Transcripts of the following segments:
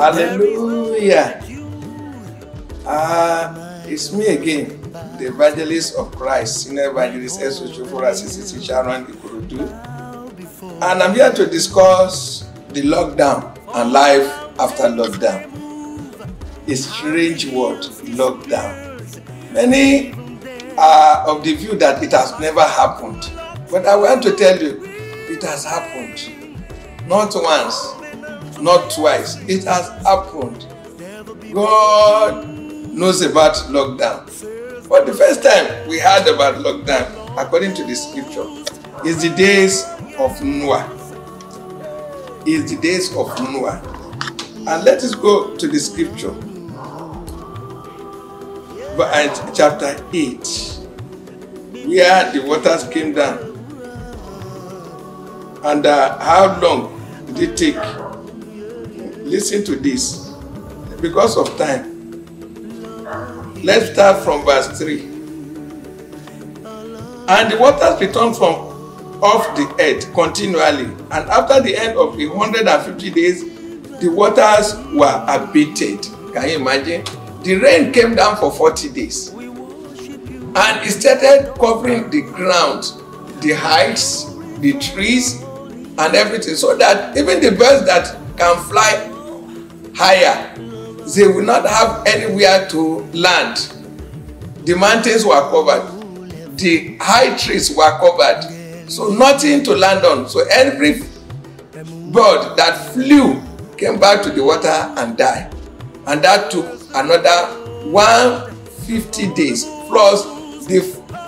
Hallelujah. Ah, it's me again, the evangelist of Christ, senior evangelist Esojofora CCC Sharon Ikorodu. And I'm here to discuss the lockdown and life after lockdown. A strange word, lockdown. Many are of the view that it has never happened. But I want to tell you, it has happened. Not once, not twice. It has happened. God knows about lockdown. But the first time we heard about lockdown, according to the scripture, is the days of Noah. Is the days of Noah. And let us go to the scripture. Chapter 8, where the waters came down. And uh, how long did it take? Listen to this. Because of time. Let's start from verse 3. And the waters returned from off the earth continually. And after the end of 150 days, the waters were abated. Can you imagine? The rain came down for 40 days. And it started covering the ground, the heights, the trees, and everything. So that even the birds that can fly higher, they will not have anywhere to land. The mountains were covered, the high trees were covered, so nothing to land on. So every bird that flew came back to the water and died. And that took another 150 days plus the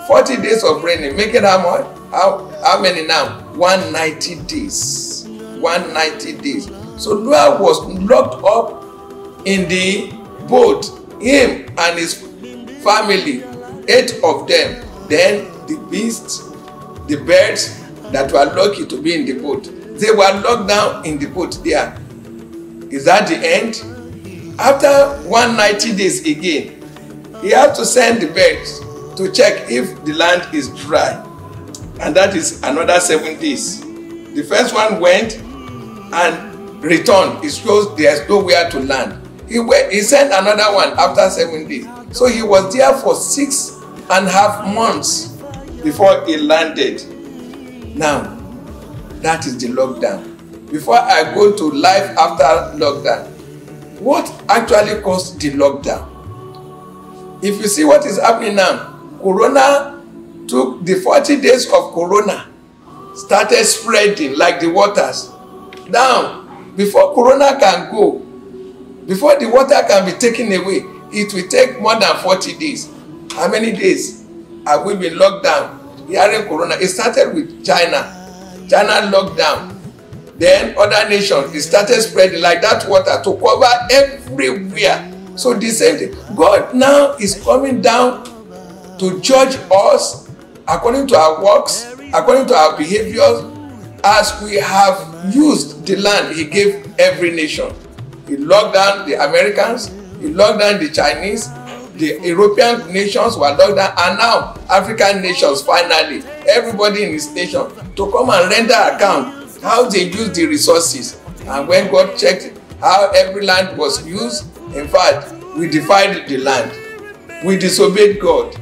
40 days of raining, making how much? How, how many now? 190 days. 190 days. So Noah was locked up in the boat, him and his family, eight of them. Then the beasts, the birds that were lucky to be in the boat, they were locked down in the boat there. Is that the end? After 190 days again, he had to send the birds to check if the land is dry. And that is another seven days. The first one went and returned. It shows there's nowhere to land. He, went, he sent another one after seven days. So he was there for six and a half months before he landed. Now, that is the lockdown. Before I go to life after lockdown, what actually caused the lockdown? If you see what is happening now, Corona took the 40 days of Corona, started spreading like the waters. Now, before Corona can go, before the water can be taken away, it will take more than 40 days. How many days have we been locked down? Hearing Corona, it started with China. China locked down. Then other nations, it started spreading like that water to cover everywhere. So the same thing. God now is coming down to judge us according to our works, according to our behaviors, as we have used the land He gave every nation. He locked down the Americans, He locked down the Chinese, the European nations were locked down, and now African nations finally, everybody in his nation, to come and render account how they use the resources. And when God checked how every land was used, in fact, we defied the land. We disobeyed God.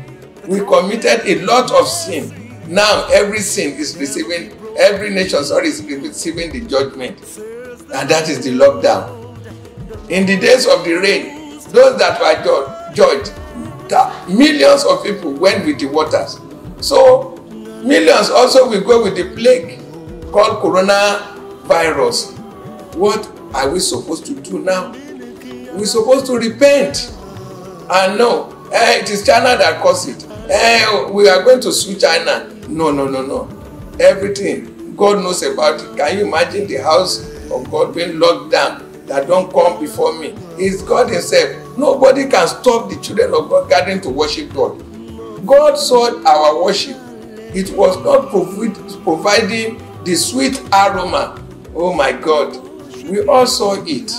We committed a lot of sin. Now every sin is receiving, every nation, sorry, is receiving the judgment. And that is the lockdown. In the days of the rain, those that were judged, millions of people went with the waters. So millions also will go with the plague called coronavirus. What are we supposed to do now? We're supposed to repent and no, eh, it is China that caused it. Eh, we are going to sue China. No, no, no, no. Everything God knows about it. Can you imagine the house of God being locked down? That don't come before me. It's God Himself. Nobody can stop the children of God gathering to worship God. God saw our worship. It was not providing the sweet aroma. Oh my God. We all saw it.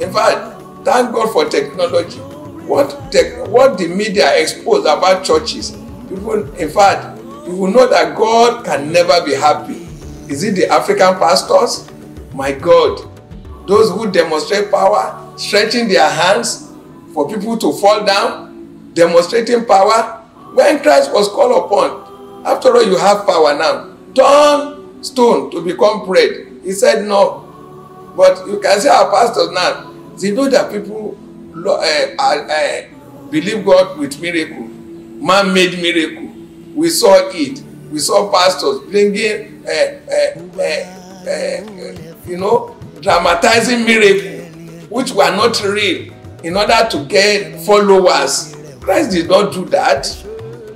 In fact, thank God for technology. What tech what the media expose about churches. People in fact you will know that God can never be happy. Is it the African pastors? My God. Those who demonstrate power stretching their hands for people to fall down demonstrating power. When Christ was called upon after all you have power now. Turn stone to become bread. He said no. But you can see our pastors now. They know that people uh, uh, believe God with miracle. Man-made miracle. We saw it. We saw pastors bringing uh, uh, uh, uh, you know dramatizing miracle which were not real in order to get followers. Christ did not do that.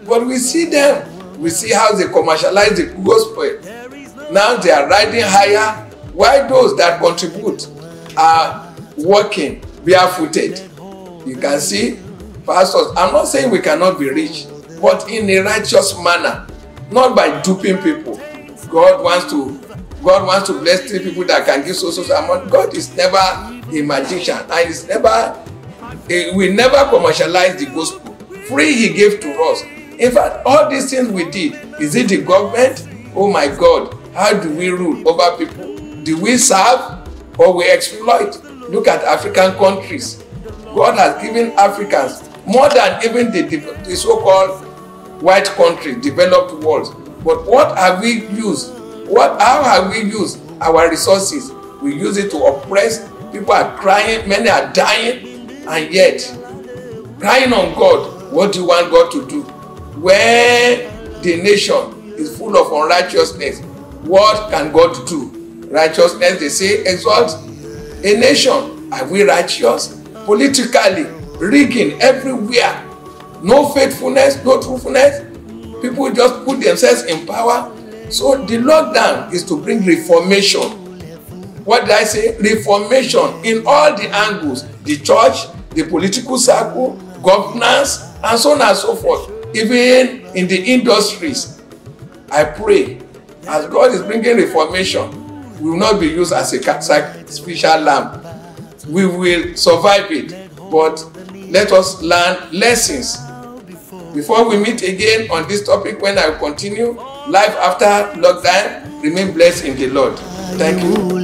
But we see them. We see how they commercialize the gospel now they are riding higher. While those that contribute are walking barefooted? You can see pastors i'm not saying we cannot be rich but in a righteous manner not by duping people. God wants to god wants to bless three people that can give so so so amount. God is never a magician and is never he will never commercialize the gospel. Free he gave to us. In fact all these things we did is it the government? Oh my god how do we rule over people? Do we serve or we exploit? Look at african countries. God has given africans more than even the, the so-called white countries developed world. But what have we used? What how have we used our resources? We use it to oppress. People are crying many are dying and yet crying on god what do you want god to do? When the nation is full of unrighteousness what can god do? Righteousness they say exalt a nation. Are we righteous? Politically rigging everywhere. No faithfulness no truthfulness. People just put themselves in power. So the lockdown is to bring reformation. What did i say? Reformation in all the angles. The church the political circle governance and so on and so forth. Even in the industries. I pray as god is bringing reformation we will not be used as a sacrificial lamb. We will survive it. But let us learn lessons. Before we meet again on this topic when i continue life after lockdown remain blessed in the lord. Thank you.